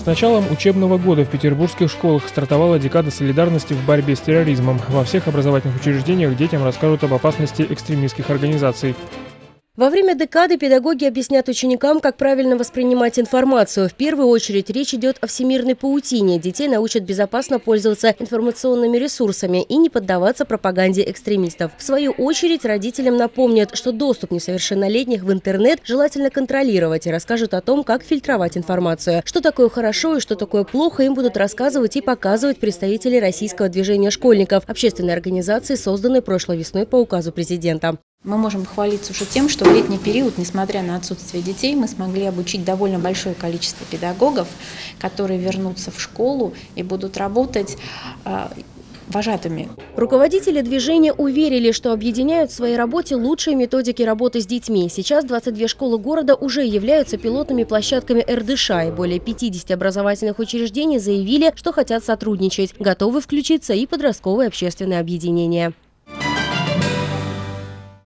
С началом учебного года в петербургских школах стартовала декада солидарности в борьбе с терроризмом. Во всех образовательных учреждениях детям расскажут об опасности экстремистских организаций. Во время декады педагоги объяснят ученикам, как правильно воспринимать информацию. В первую очередь речь идет о всемирной паутине. Детей научат безопасно пользоваться информационными ресурсами и не поддаваться пропаганде экстремистов. В свою очередь родителям напомнят, что доступ несовершеннолетних в интернет желательно контролировать и расскажут о том, как фильтровать информацию. Что такое хорошо и что такое плохо, им будут рассказывать и показывать представители российского движения школьников, общественной организации, созданной прошлой весной по указу президента. Мы можем хвалиться уже тем, что в летний период, несмотря на отсутствие детей, мы смогли обучить довольно большое количество педагогов, которые вернутся в школу и будут работать а, вожатыми. Руководители движения уверили, что объединяют в своей работе лучшие методики работы с детьми. Сейчас 22 школы города уже являются пилотными площадками РДШ, и более 50 образовательных учреждений заявили, что хотят сотрудничать. Готовы включиться и подростковые общественные объединения.